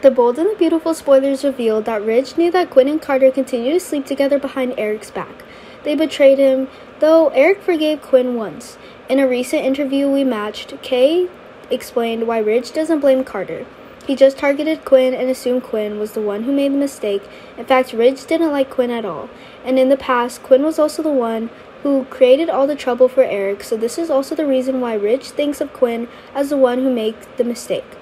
The Bold and the Beautiful spoilers revealed that Ridge knew that Quinn and Carter continued to sleep together behind Eric's back. They betrayed him, though Eric forgave Quinn once. In a recent interview we matched, Kaye explained why Ridge doesn't blame Carter. He just targeted Quinn and assumed Quinn was the one who made the mistake. In fact, Ridge didn't like Quinn at all. And in the past, Quinn was also the one who created all the trouble for Eric, so this is also the reason why Ridge thinks of Quinn as the one who made the mistake.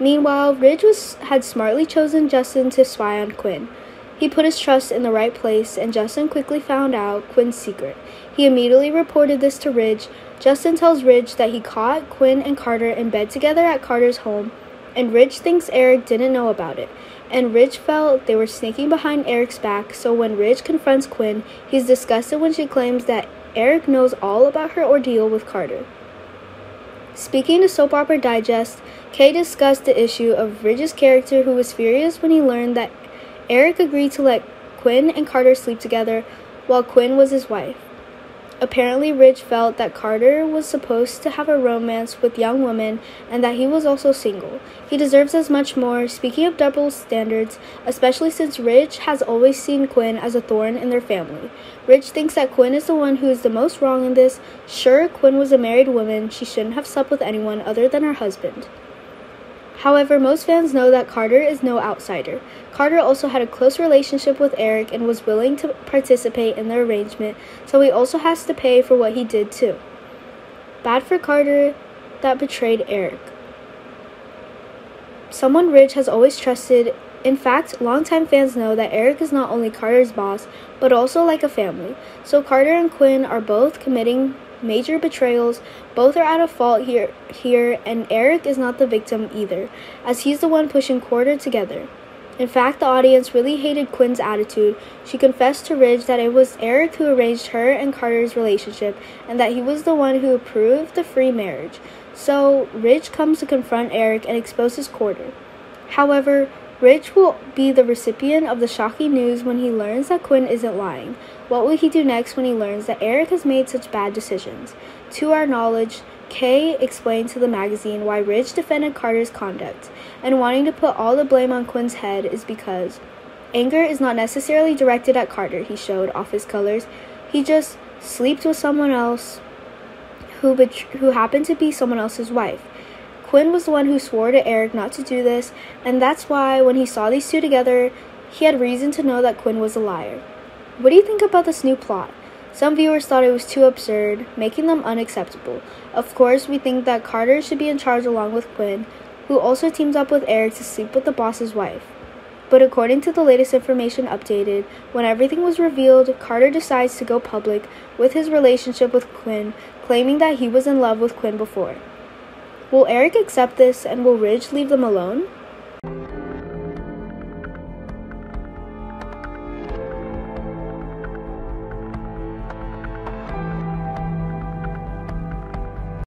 Meanwhile, Ridge was, had smartly chosen Justin to spy on Quinn. He put his trust in the right place, and Justin quickly found out Quinn's secret. He immediately reported this to Ridge. Justin tells Ridge that he caught Quinn and Carter in bed together at Carter's home, and Ridge thinks Eric didn't know about it. And Ridge felt they were sneaking behind Eric's back, so when Ridge confronts Quinn, he's disgusted when she claims that Eric knows all about her ordeal with Carter. Speaking to Soap Opera Digest, Kaye discussed the issue of Ridge's character who was furious when he learned that Eric agreed to let Quinn and Carter sleep together while Quinn was his wife. Apparently, Ridge felt that Carter was supposed to have a romance with young women and that he was also single. He deserves as much more. Speaking of double standards, especially since Ridge has always seen Quinn as a thorn in their family. Ridge thinks that Quinn is the one who is the most wrong in this. Sure, Quinn was a married woman, she shouldn't have slept with anyone other than her husband. However, most fans know that Carter is no outsider. Carter also had a close relationship with Eric and was willing to participate in the arrangement, so he also has to pay for what he did too. Bad for Carter that betrayed Eric. Someone Ridge has always trusted. In fact, longtime fans know that Eric is not only Carter's boss, but also like a family. So Carter and Quinn are both committing major betrayals. Both are at fault here, here, and Eric is not the victim either, as he's the one pushing Quarter together. In fact, the audience really hated Quinn's attitude. She confessed to Ridge that it was Eric who arranged her and Carter's relationship, and that he was the one who approved the free marriage. So, Ridge comes to confront Eric and exposes Quarter. However, Ridge will be the recipient of the shocking news when he learns that Quinn isn't lying. What will he do next when he learns that Eric has made such bad decisions? To our knowledge, Kaye explained to the magazine why Ridge defended Carter's conduct, and wanting to put all the blame on Quinn's head is because anger is not necessarily directed at Carter, he showed off his colors. He just slept with someone else who, bet- who happened to be someone else's wife. Quinn was the one who swore to Eric not to do this, and that's why when he saw these two together, he had reason to know that Quinn was a liar. What do you think about this new plot? Some viewers thought it was too absurd, making them unacceptable. Of course, we think that Carter should be in charge along with Quinn, who also teams up with Eric to sleep with the boss's wife. But according to the latest information updated, when everything was revealed, Carter decides to go public with his relationship with Quinn, claiming that he was in love with Quinn before. Will Eric accept this and will Ridge leave them alone?